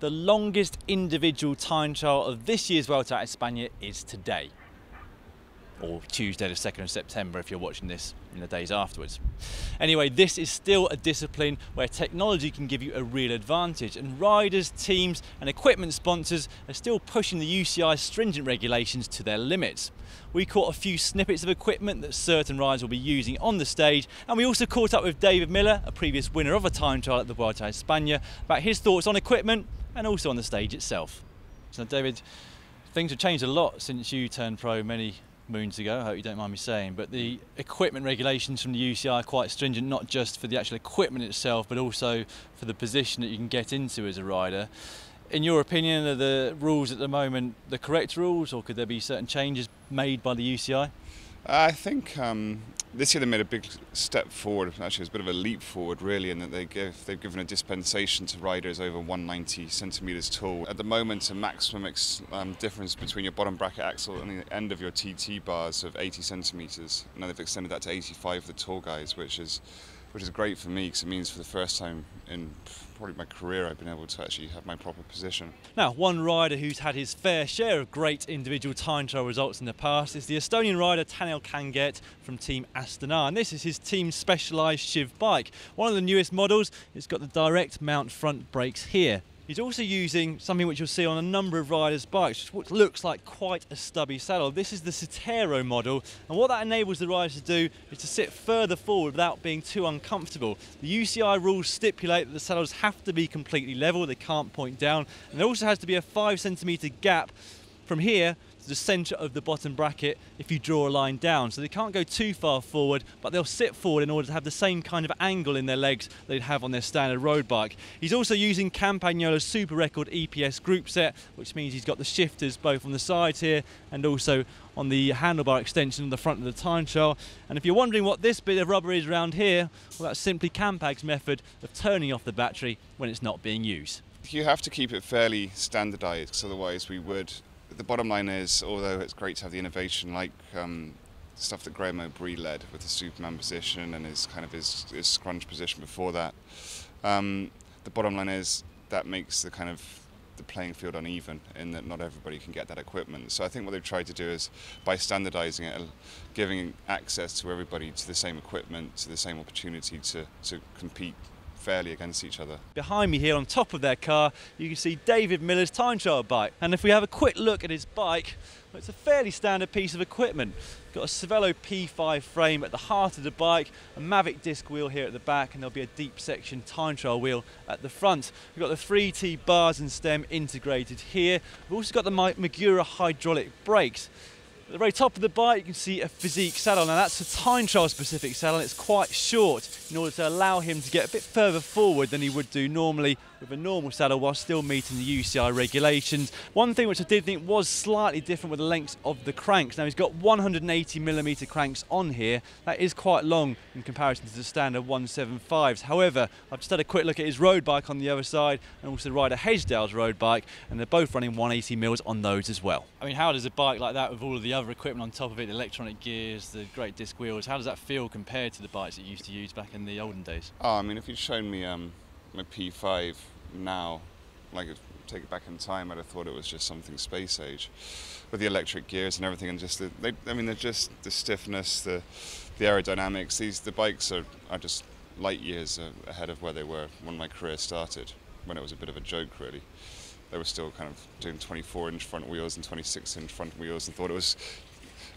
the longest individual time trial of this year's Vuelta a España is today or Tuesday the 2nd of September if you're watching this in the days afterwards. Anyway, this is still a discipline where technology can give you a real advantage and riders, teams and equipment sponsors are still pushing the UCI's stringent regulations to their limits. We caught a few snippets of equipment that certain riders will be using on the stage and we also caught up with David Millar, a previous winner of a time trial at the Vuelta a España, about his thoughts on equipment and also on the stage itself. So David, things have changed a lot since you turned pro many moons ago, I hope you don't mind me saying, but the equipment regulations from the UCI are quite stringent, not just for the actual equipment itself, but also for the position that you can get into as a rider. In your opinion, are the rules at the moment the correct rules, or could there be certain changes made by the UCI? I think um, this year they made a big step forward. Actually, it's a bit of a leap forward, really, in that they give, they've given a dispensation to riders over 190 centimeters tall. At the moment, a maximum um, difference between your bottom bracket axle and the end of your TT bars of 80 centimeters. Now they've extended that to 85 for the tall guys, which is which is great for me because it means for the first time in probably my career I've been able to actually have my proper position. Now, one rider who's had his fair share of great individual time trial results in the past is the Estonian rider Tanel Kangert from Team Astana, and this is his team specialised Shiv bike. One of the newest models, it's got the direct mount front brakes here. He's also using something which you'll see on a number of riders' bikes, which looks like quite a stubby saddle. This is the Sitero model, and what that enables the riders to do is to sit further forward without being too uncomfortable. The UCI rules stipulate that the saddles have to be completely level, they can't point down, and there also has to be a five centimetre gap from here the centre of the bottom bracket if you draw a line down. So they can't go too far forward, but they'll sit forward in order to have the same kind of angle in their legs they'd have on their standard road bike. He's also using Campagnolo's Super Record EPS group set, which means he's got the shifters both on the sides here and also on the handlebar extension on the front of the time trial. And if you're wondering what this bit of rubber is around here, well that's simply Campag's method of turning off the battery when it's not being used. You have to keep it fairly standardized otherwise we would the bottom line is, although it's great to have the innovation like um, stuff that Graeme Obree led with the Superman position and his kind of his, his scrunch position before that, um, the bottom line is that makes the kind of the playing field uneven in that not everybody can get that equipment. So I think what they've tried to do is by standardizing it, giving access to everybody to the same equipment, to the same opportunity to, to compete fairly against each other. Behind me here on top of their car, you can see David Millar's time trial bike. And if we have a quick look at his bike, well, it's a fairly standard piece of equipment. Got a Cervelo P5 frame at the heart of the bike, a Mavic disc wheel here at the back, and there'll be a deep section time trial wheel at the front. We've got the 3T bars and stem integrated here. We've also got the Magura hydraulic brakes. At the very top of the bike you can see a Fizik saddle. Now that's a time trial specific saddle it's quite short in order to allow him to get a bit further forward than he would do normally with a normal saddle while still meeting the UCI regulations. One thing which I did think was slightly different with the length of the cranks. Now he's got 180 millimeter cranks on here. That is quite long in comparison to the standard 175s. However, I've just had a quick look at his road bike on the other side and also Ryder Hesjedal's road bike and they're both running 180 mils on those as well. I mean, how does a bike like that with all of the other equipment on top of it, the electronic gears, the great disc wheels, how does that feel compared to the bikes that you used to use back in the olden days? Oh, I mean, if you'd shown me um, my P5 now, like take it back in time, I'd have thought it was just something space age, with the electric gears and everything, and just the, they, I mean, they're just the stiffness, the the aerodynamics. These the bikes are, are just light years ahead of where they were when my career started, when it was a bit of a joke, really. They were still kind of doing 24 inch front wheels and 26 inch front wheels, and thought it was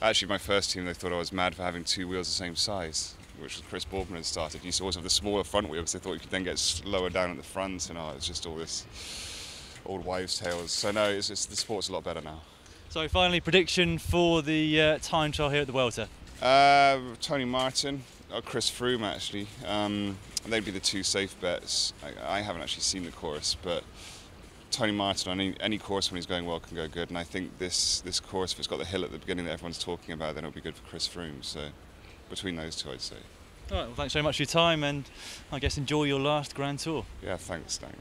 actually my first team. They thought I was mad for having two wheels the same size which was Chris Boardman had started. He used to always have the smaller front wheels they thought you could then get lower down at the front, and oh, it's just all this old wives' tales. So no, it's, it's, the sport's a lot better now. So finally, prediction for the uh, time trial here at the Vuelta. Uh, Tony Martin, or Chris Froome actually. Um, they'd be the two safe bets. I, I, haven't actually seen the course, but Tony Martin on any, any, course when he's going well can go good. And I think this this course, if it's got the hill at the beginning that everyone's talking about, then it'll be good for Chris Froome. So between those two, I'd say. All right, well, thanks very much for your time, and I guess enjoy your last Grand Tour. Yeah, thanks, Dan.